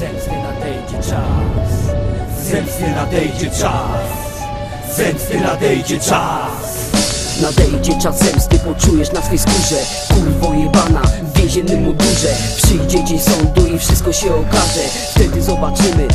Zemsty nadejdzie czas. Zemsty nadejdzie czas. Zemsty nadejdzie czas. Nadejdzie czas zemsty, poczujesz na swej skórze. Kurwo jebana, w więziennym mundurze. Przyjdzie dzień sądu i wszystko się okaże. Wtedy zobaczymy,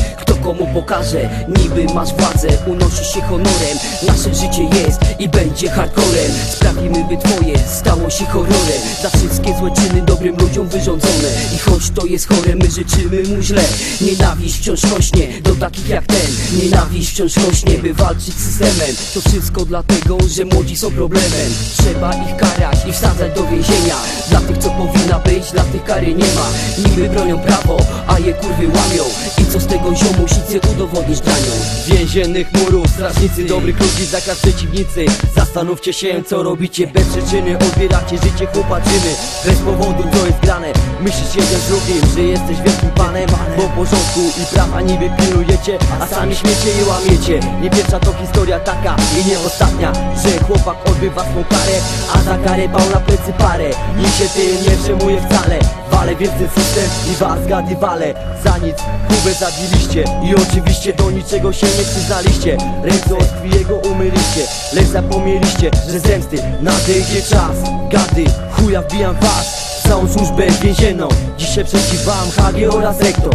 komu pokaże Niby masz władzę, unosisz się honorem. Nasze życie jest i będzie hardcorem. Sprawimy by twoje stało się horrorem. Za wszystkie złe czyny dobrym ludziom wyrządzone. I choć to jest chore, my życzymy mu źle. Nienawiść wciąż rośnie do takich jak ten. Nienawiść wciąż rośnie, by walczyć z systemem. To wszystko dlatego, że młodzi są problemem. Trzeba ich karać i wsadzać do więzienia. Dla tych co powinna być, dla tych kary nie ma. Niby bronią prawo, je kurwy łamią. I co z tego ziomusicy udowodnisz dranią Więziennych murów, strażnicy dobrych ludzi, zakaz przeciwnicy. Zastanówcie się co robicie bez przyczyny. Odbieracie życie chłopaczyny. Bez powodu co jest grane. Myślisz jeden z drugim, że jesteś wielkim panem. Bo porządku i prawa niby pilnujecie A sami śmiecie i łamiecie. Nie pierwsza to historia taka i nie ostatnia Że chłopak odbywa swą karę A za karę bał na plecy parę. Nikt się tym nie przejmuje wcale. Wale ten system i was gady wale Za nic. Kubę zabiliście I oczywiście do niczego się nie przyznaliście. Ręce od krwi jego umyliście Lecz zapomnieliście, że zemsty nadejdzie czas. Gady, chuja wbijam was. Całą służbę więzienną. Dzisiaj przeciw wam HG oraz rektor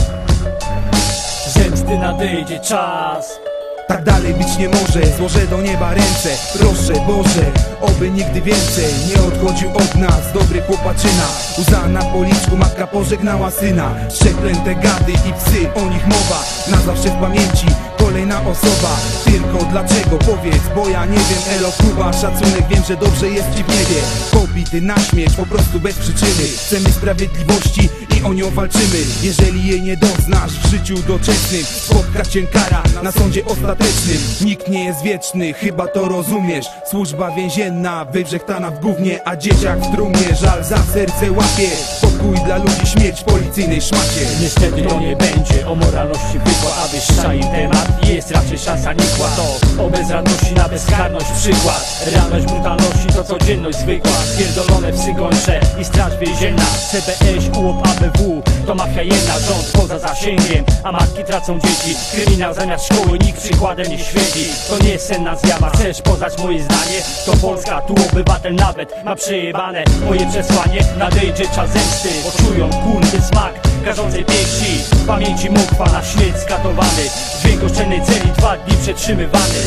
Zemsty nadejdzie czas Tak dalej być nie może, złożę do nieba ręce. Proszę Boże, oby nigdy więcej Nie odchodził od nas dobry chłopaczyna. Łza na policzku, matka pożegnała syna. Przeklęte gady i psy, o nich mowa. Na zawsze w pamięci kolejna osoba. Tylko dlaczego? Powiedz, bo ja nie wiem. Elo Kuba, szacunek, wiem, że dobrze jest ci w niebie. Pobity na śmierć, po prostu bez przyczyny. Chcemy sprawiedliwości i o nią walczymy. Jeżeli jej nie doznasz w życiu doczesnym Spotka cię kara na sądzie ostatecznym. Nikt nie jest wieczny, chyba to rozumiesz. Służba więzienna, wywrzechtana w gównie A dzieciak w trumnie, żal za serce łapie Pokój dla ludzi, śmierć w policyjnej szmacie. Niestety to nie będzie o moralności wykład Abyś szaił temat. Jest raczej szansa nikła To. O bezradności na bezkarność przykład. Realność brutalności to codzienność zwykła. Spierdolone psy gończe i straż więzienna. CBS, UOP, ABW to mafia jedna. Rząd poza zasięgiem, a matki tracą dzieci. Kryminał zamiast szkoły, nikt przykładem nie świeci. To nie senna zjawa, chcesz poznać moje zdanie? To Polska, tu obywatel nawet ma przejebane. Moje przesłanie, nadejdzie czas zemsty Poczują kurwy smak karzącej pięści W pamięci mokwa na śmierć skatowany. Dźwięk oszczędnej celi dwa dni przetrzymywany.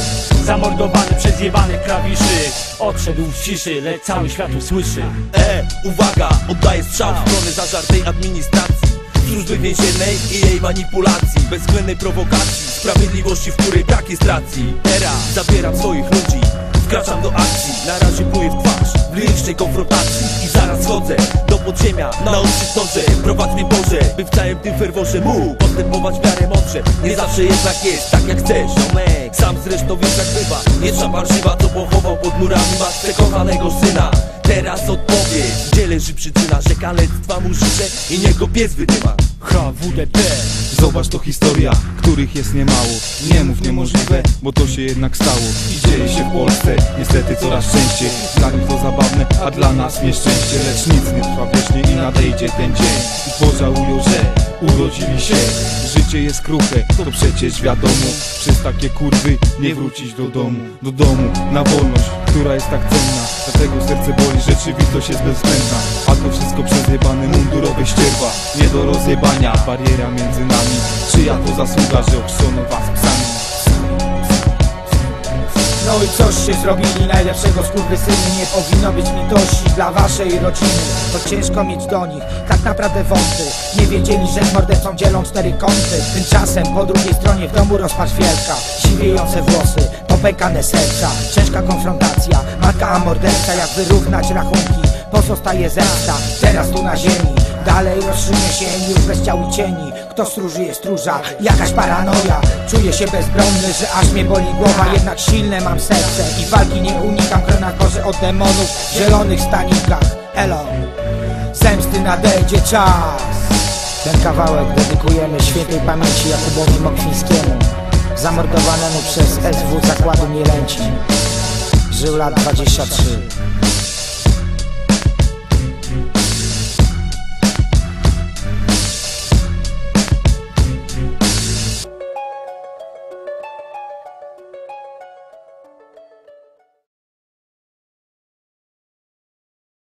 Zamordowany przez jebanych klawiszy. Odszedł w ciszy, lecz cały świat usłyszy. E, uwaga, oddaję strzał w stronę zażartej administracji. Służby więziennej i jej manipulacji. Bezwzględnej prowokacji Sprawiedliwości, w której brak jest racji. Era, zabieram swoich ludzi Wkraczam do akcji, na razie pluję w twarz W konfrontacji. I zaraz chodzę podziemia. Na ostrzy torze, prowadź mnie Boże By w całym tym ferworze mógł postępować w miarę mądrze. Nie zawsze jednak jest tak jak chcesz ziomek Sam zresztą wiesz jak bywa. Nie trzeba co pochował pod murami. Masz przekochanego syna. Teraz odpowiedź, gdzie leży przyczyna Że kalectwa mu życzę i niego pies wydyma HWDP Zobacz to historia, których jest niemało. Nie mów niemożliwe, bo to się jednak stało. I dzieje się w Polsce, niestety coraz częściej. Dla nich to zabawne, a dla nas nieszczęście. Lecz nic nie trwa wiecznie i nadejdzie ten dzień. I pożałują, że urodzili się. Życie jest kruche, to przecież wiadomo. Przez takie kurwy nie wrócić do domu. Do domu, na wolność, która jest tak cenna. Dlatego serce boli, rzeczywistość jest bezwzględna. A to wszystko przez jebane mundurowe ścierwa. Nie do rozjebania, bariera między nami. Czyja to zasługa, że ochrzczono was psami? No i coście zrobili najlepszego skurwysyny. Nie powinno być litości dla waszej rodziny To ciężko mieć do nich tak naprawdę wąty Nie wiedzieli, że z mordercą dzielą cztery kąty. Tymczasem po drugiej stronie w domu rozpacz wielka Siwiejące włosy, popękane serca. Ciężka konfrontacja, matka a morderca. Jak wyrównać rachunki, pozostaje zemsta Teraz tu na ziemi Dalej rozszynie się już bez ciał i cieni Kto stróży jest stróża, jakaś paranoja. Czuję się bezbronny, że aż mnie boli głowa. Jednak silne mam serce i walki nie unikam. Kronakorze od demonów zielonych stanikach? Elo, zemsty nadejdzie czas. Ten kawałek dedykujemy świętej pamięci Jakubowi Mokwińskiemu Zamordowanemu przez SW Zakładu Mielęcin. Żył lat 23